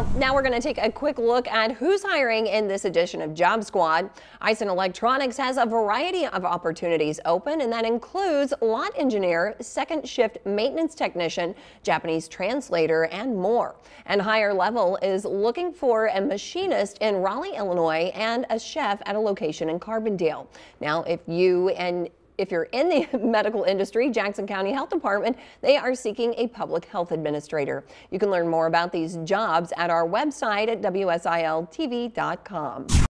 Well, now we're going to take a quick look at who's hiring in this edition of Job Squad. Aisin Electronics has a variety of opportunities open, and that includes lot engineer, second shift maintenance technician, Japanese translator, and more. And higher level is looking for a machinist in Raleigh, Illinois, and a chef at a location in Carbondale. Now, if you and if you're in the medical industry, Jackson County Health Department, they are seeking a public health administrator. You can learn more about these jobs at our website at WSILTV.com.